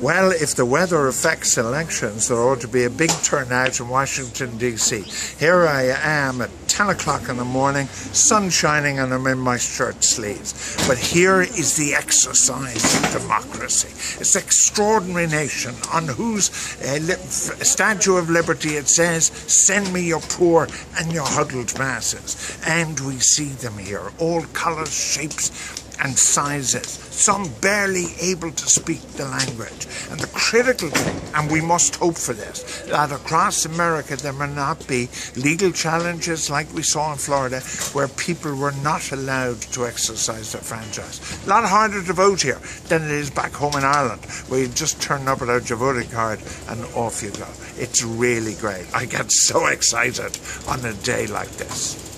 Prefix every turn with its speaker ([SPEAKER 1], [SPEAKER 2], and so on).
[SPEAKER 1] Well, if the weather affects elections, there ought to be a big turnout in Washington, D.C. Here I am at 10 o'clock in the morning, sun shining, and I'm in my shirt sleeves. But here is the exercise of democracy. It's extraordinary nation on whose uh, Statue of Liberty it says, Send me your poor and your huddled masses. And we see them here, all colours, shapes, and sizes, some barely able to speak the language. And the critical thing, and we must hope for this, that across America there may not be legal challenges like we saw in Florida where people were not allowed to exercise their franchise. A lot harder to vote here than it is back home in Ireland where you just turn up without your voting card and off you go. It's really great. I get so excited on a day like this.